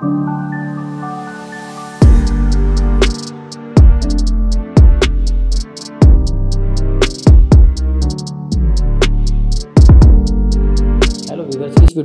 Video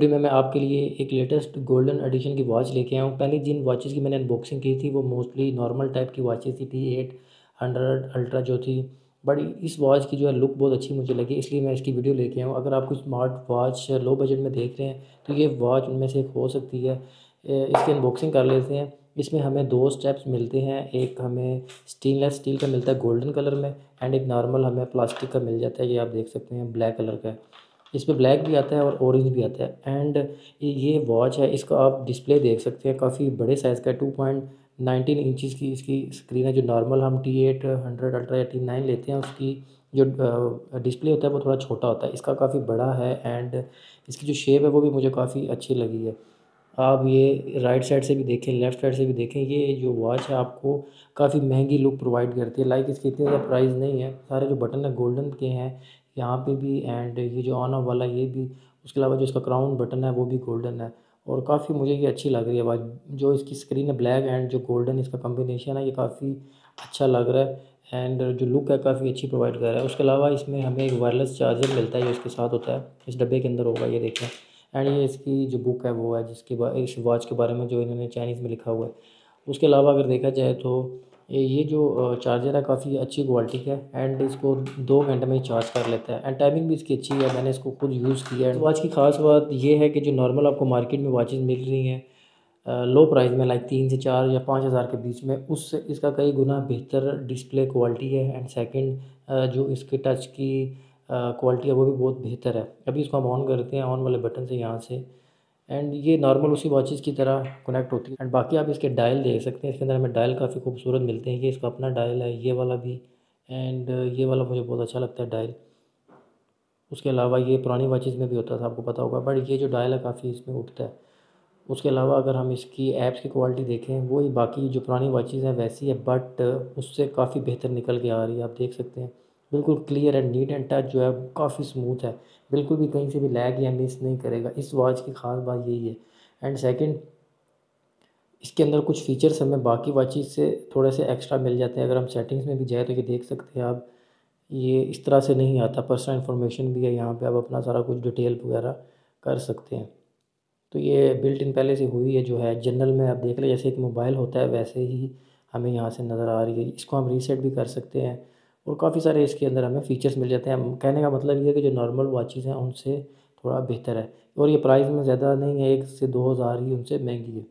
में मैं आपके लिए एक लेटेस्ट गोल्डन एडिशन की वॉच लेके आया हूँ। पहले जिन वॉचेस की मैंने अनबॉक्सिंग की थी, वो मोस्टली नॉर्मल टाइप की वॉचेस थी टी एट हंड्रेड अल्ट्रा जो थी। बट इस वॉच की जो है लुक बहुत अच्छी मुझे लगी, इसलिए मैं इसकी वीडियो लेके आया हूँ। अगर आप कुछ स्मार्ट वॉच लो बजट में देख रहे हैं तो ये वॉच उनमें से एक हो सकती है। इसकी अनबॉक्सिंग कर लेते हैं। इसमें हमें दो स्टेप्स मिलते हैं। एक हमें स्टेनलेस स्टील का मिलता है गोल्डन कलर में एंड एक नॉर्मल हमें प्लास्टिक का मिल जाता है। ये आप देख सकते हैं ब्लैक कलर का। इस पर ब्लैक भी आता है और ऑरेंज भी आता है। एंड ये वॉच है, इसका आप डिस्प्ले देख सकते हैं। काफ़ी बड़े साइज़ का टू पॉइंट नाइनटीन इंचज़ की इसकी स्क्रीन है। जो नॉर्मल हम टी एट हंड्रेड अल्ट्रा या टी नाइन लेते हैं, उसकी जो डिस्प्ले होता है, वो थोड़ा छोटा होता है। इसका काफ़ी बड़ा है एंड इसकी जो शेप है, वो भी मुझे काफ़ी अच्छी लगी है। आप ये राइट साइड से भी देखें लेफ़्ट साइड से भी देखें, ये जो वॉच है आपको काफ़ी महँगी लुक प्रोवाइड करती है। लाइक इसकी इतनी ज़्यादा प्राइस नहीं है। सारे जो बटन है गोल्डन के हैं, यहाँ पे भी एंड ये जो ऑन ऑफ़ वाला, ये भी, उसके अलावा जो इसका क्राउन बटन है, वो भी गोल्डन है। और काफ़ी मुझे ये अच्छी लग रही है आवाज़ जो इसकी स्क्रीन है ब्लैक एंड जो गोल्डन इसका कम्बिनेशन है, ये काफ़ी अच्छा लग रहा है। एंड जो लुक है, काफ़ी अच्छी प्रोवाइड कर रहा है। उसके अलावा इसमें हमें एक वायरलेस चार्जर मिलता है, जो इसके साथ होता है। इस डब्बे के अंदर होगा, ये देखें। एंड ये इसकी जो बुक है वो है, जिसके इस वॉच के बारे में जो इन्होंने चाइनीज़ में लिखा हुआ है। उसके अलावा अगर देखा जाए तो ये जो चार्जर है काफ़ी अच्छी क्वालिटी का है एंड इसको दो घंटे में चार्ज कर लेता है। एंड टाइमिंग भी इसकी अच्छी है, मैंने इसको खुद यूज़ किया है। वॉच की खास बात ये है कि जो नॉर्मल आपको मार्केट में वॉचेस मिल रही हैं लो प्राइस में लाइक तीन से चार या पाँच हज़ार के बीच में, उससे इसका कई गुना बेहतर डिस्प्ले क्वालिटी है। एंड सेकंड जो इसके टच की क्वालिटी है, वो भी बहुत बेहतर है। अभी इसको हम ऑन करते हैं ऑन वाले बटन से यहाँ से। एंड ये नॉर्मल उसी वॉचेस की तरह कनेक्ट होती है। एंड बाकी आप इसके डायल देख सकते हैं, इसके अंदर हमें डायल काफ़ी खूबसूरत मिलते हैं ये इसका अपना डायल है, ये वाला भी। एंड ये वाला मुझे बहुत अच्छा लगता है डायल उसके अलावा ये पुरानी वॉचेस में भी होता था, आपको पता होगा। बट ये जो डायल है, काफ़ी इसमें उठता है। उसके अलावा अगर हम इसकी ऐप्स की क्वालिटी देखें वो ही बाकी जो पुरानी वॉचेज़ हैं, वैसी है बट उससे काफ़ी बेहतर निकल के आ रही है, आप देख सकते हैं। बिल्कुल clear and neat and touch जो है, काफ़ी स्मूथ है। बिल्कुल भी कहीं से भी लैग या मिस नहीं करेगा। इस वॉच की ख़ास बात यही है। एंड सेकंड इसके अंदर कुछ फीचर्स हमें बाकी वॉचेस से थोड़े से एक्स्ट्रा मिल जाते हैं। अगर हम सेटिंग्स में भी जाए तो ये देख सकते हैं आप। ये इस तरह से नहीं आता। पर्सनल इन्फॉर्मेशन भी है यहाँ पे। आप अपना सारा कुछ डिटेल वगैरह कर सकते हैं। तो ये बिल्ट इन पहले से हुई है जो है। जनरल में आप देख लें, जैसे एक मोबाइल होता है, वैसे ही हमें यहाँ से नज़र आ रही है। इसको हम रीसेट भी कर सकते हैं। और काफ़ी सारे इसके अंदर हमें फ़ीचर्स मिल जाते हैं। कहने का मतलब ये है कि जो नॉर्मल वॉचेज़ हैं, उनसे थोड़ा बेहतर है। और ये प्राइस में ज़्यादा नहीं है, एक से दो हज़ार ही उनसे महँगी है।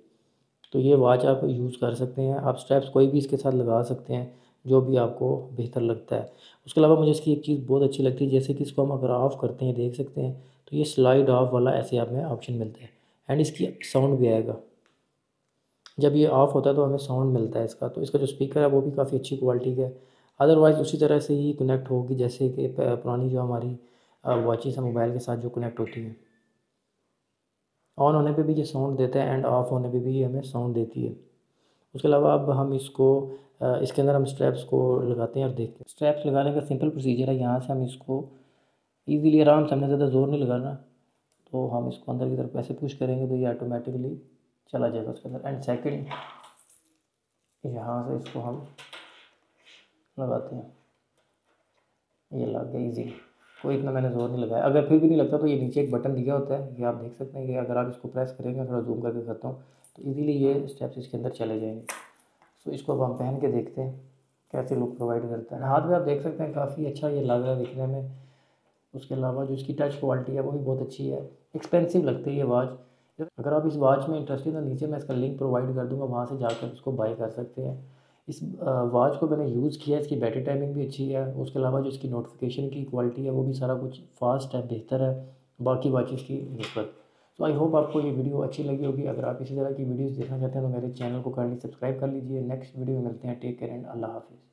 तो ये वॉच आप यूज़ कर सकते हैं। आप स्टेप्स कोई भी इसके साथ लगा सकते हैं, जो भी आपको बेहतर लगता है। उसके अलावा मुझे इसकी एक चीज़ बहुत अच्छी लगती है, जैसे कि इसको हम अगर ऑफ़ करते हैं, देख सकते हैं तो ये स्लाइड ऑफ़ वाला ऐसे आप में ऑप्शन मिलता है। एंड इसकी साउंड भी आएगा। जब ये ऑफ़ होता है तो हमें साउंड मिलता है इसका। तो इसका जो स्पीकर है, वो भी काफ़ी अच्छी क्वालिटी का है। अदरवाइज़ उसी तरह से ही कनेक्ट होगी, जैसे कि पुरानी जो हमारी वॉचेस है मोबाइल के साथ जो कनेक्ट होती है। ऑन होने पे भी ये साउंड देता है एंड ऑफ़ होने पे भी ये हमें साउंड देती है। उसके अलावा अब हम इसको इसके अंदर हम स्ट्रैप्स को लगाते हैं और देखते हैं। स्ट्रैप्स लगाने का सिंपल प्रोसीजर है, यहाँ से हम इसको ईजीली आराम से, हमने ज़्यादा ज़ोर नहीं लगाना। तो हम इसको अंदर की तरफ़ ऐसे पुश करेंगे तो ये ऑटोमेटिकली चला जाएगा उसके अंदर। एंड सेकेंड यहाँ से इसको हम लगाते हैं। ये लग गया ईजी कोई इतना मैंने ज़ोर नहीं लगाया। अगर फिर भी नहीं लगता तो ये नीचे एक बटन दिया होता है, ये आप देख सकते हैं कि अगर आप इसको प्रेस करेंगे थोड़ा जूम करके करता हूँ तो ईजीली ये स्टेप्स इसके अंदर चले जाएँगे। सो इसको अब हम पहन के देखते हैं, कैसे लुक प्रोवाइड करता है। हाथ में आप देख सकते हैं काफ़ी अच्छा ये लग रहा है दिखने में। उसके अलावा जो इसकी टच क्वालिटी है, वो भी बहुत अच्छी है। एक्सपेंसिव लगती है ये वॉच अगर आप इस वॉच में इंटरेस्टेड है नीचे मैं इसका लिंक प्रोवाइड कर दूँगा, वहाँ से जाकर उसको बाई कर सकते हैं। इस वॉच को मैंने यूज़ किया, इसकी बैटरी टाइमिंग भी अच्छी है, उसके अलावा जो इसकी नोटिफिकेशन की क्वालिटी है, वो भी सारा कुछ फास्ट है, बेहतर है, बाकी वॉचेस की नस्बत तो आई होप आपको ये वीडियो अच्छी लगी होगी। अगर आप इसी तरह की वीडियोस देखना चाहते हैं तो मेरे चैनल को करनी सब्सक्राइब कर लीजिए। नेक्स्ट वीडियो में मिलते हैं। टेक केयर एंड अल्लाह हाफिज़